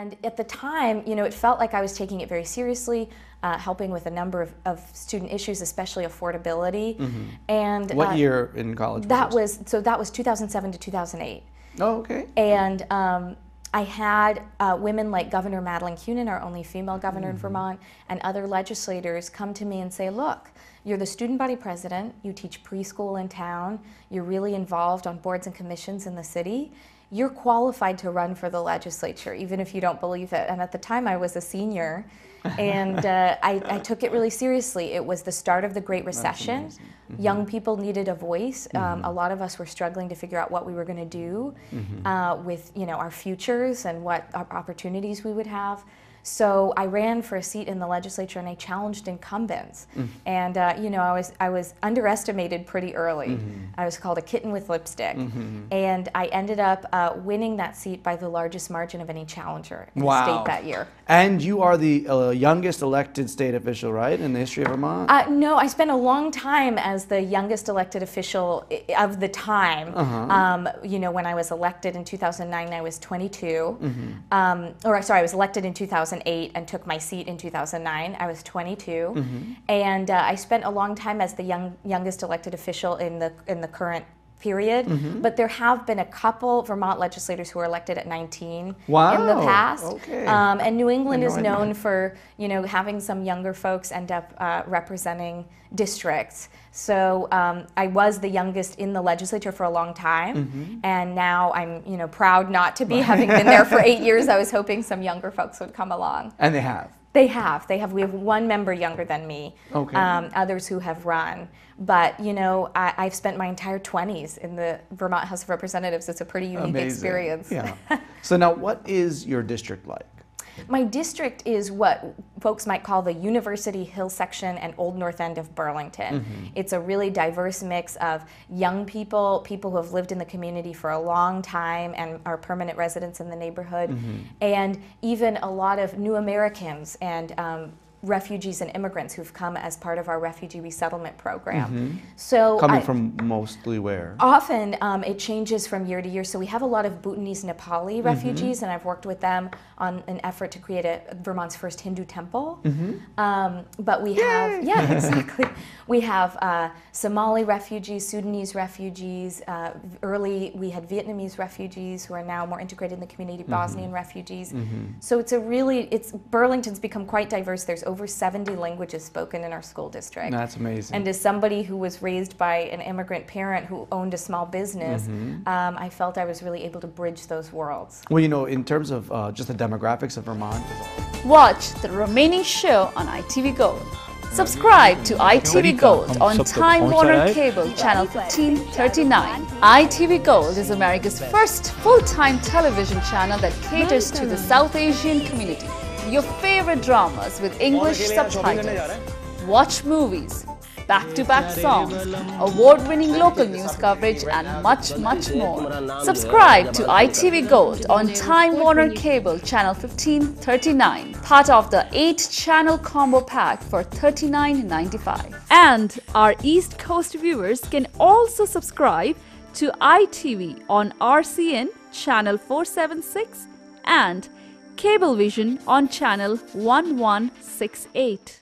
And at the time, you know, it felt like I was taking it very seriously, uh, helping with a number of, of, student issues, especially affordability. Mm-hmm. And what uh, year in college? that was so that was 2007 to 2008. Oh, okay. And um, I had uh, women like Governor Madeleine Kunin, our only female governor mm-hmm. in Vermont, and other legislators come to me and say, look, you're the student body president, you teach preschool in town, you're really involved on boards and commissions in the city. You're qualified to run for the legislature, even if you don't believe it. And at the time, I was a senior, and uh, I, I, took it really seriously. It was the start of the Great Recession. Mm-hmm. Young people needed a voice. Um, mm-hmm. a lot of us were struggling to figure out what we were going to do mm-hmm. uh, with you know our futures and what opportunities we would have. So I ran for a seat in the legislature and I challenged incumbents. Mm. And uh, you know, I was I was underestimated pretty early. Mm-hmm. I was called a kitten with lipstick, mm-hmm. and I ended up uh, winning that seat by the largest margin of any challenger in wow. the state that year. And you are the uh, youngest elected state official, right, in the history of Vermont? Uh, no, I spent a long time as the youngest elected official of the time. Uh-huh. Um, you know, when I was elected in 2009, I was 22. Mm-hmm. Um, or sorry, I was elected in 2000. 2008 and took my seat in 2009. I was 22, mm-hmm. and uh, I spent a long time as the young, youngest elected official in the in the current period. Mm-hmm. But there have been a couple Vermont legislators who were elected at 19 wow. in the past. Okay. Um, and New England is known for you know having some younger folks end up uh, representing districts. So um, I was the youngest in the legislature for a long time, mm-hmm. and now I'm you know proud not to be having been there for eight years. I was hoping some younger folks would come along. And they have. They have. They have. We have one member younger than me. Okay. Um, others who have run. But, you know, I, have spent my entire 20s in the Vermont House of Representatives. It's a pretty unique Amazing. experience. Yeah. so now what is your district like? My district is what folks might call the University Hill section and Old North End of Burlington. Mm-hmm. It's a really diverse mix of young people, people who have lived in the community for a long time and are permanent residents in the neighborhood, mm-hmm. and even a lot of new Americans and um, refugees and immigrants who've come as part of our refugee resettlement program. Mm-hmm. So coming I, from mostly where? Often um, it changes from year to year. So we have a lot of Bhutanese Nepali mm-hmm. refugees, and I've worked with them on an effort to create a Vermont's first Hindu temple. Mm-hmm. Um, but we Yay! have, yeah, exactly. we have uh, Somali refugees, Sudanese refugees. Uh, early we had Vietnamese refugees who are now more integrated in the community. Mm-hmm. Bosnian refugees. Mm-hmm. So it's a really, it's Burlington's become quite diverse. There's over 70 languages spoken in our school district. That's amazing. And as somebody who was raised by an immigrant parent who owned a small business, mm-hmm. um, I felt I was really able to bridge those worlds. Well, you know, in terms of uh, just the demographics of Vermont. Watch the remaining show on ITV Gold. Subscribe to ITV Gold on Time Warner Cable Channel 1539. ITV Gold is America's first full-time television channel that caters to the South Asian community your favorite dramas with English subtitles, watch movies, back-to-back songs, award-winning local news coverage and much, much more. Subscribe to ITV Gold on Time Warner Cable Channel 1539, part of the 8-channel combo pack for $39.95. And our East Coast viewers can also subscribe to ITV on RCN Channel 476 and Cablevision on channel 1168.